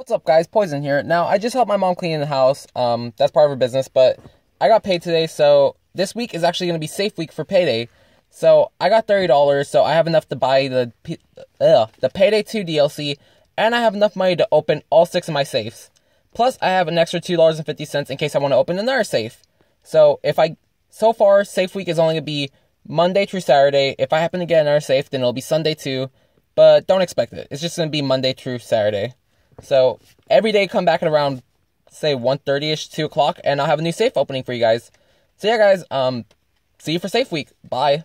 What's up, guys? Poison here. Now, I just helped my mom clean the house. Um, that's part of her business, but I got paid today, so this week is actually going to be safe week for payday. So I got thirty dollars, so I have enough to buy the uh, the payday two DLC, and I have enough money to open all six of my safes. Plus, I have an extra two dollars and fifty cents in case I want to open another safe. So if I so far safe week is only gonna be Monday through Saturday. If I happen to get another safe, then it'll be Sunday too. But don't expect it. It's just gonna be Monday through Saturday. So every day come back at around say 1.30ish, 2 o'clock, and I'll have a new safe opening for you guys. So yeah guys, um see you for safe week. Bye.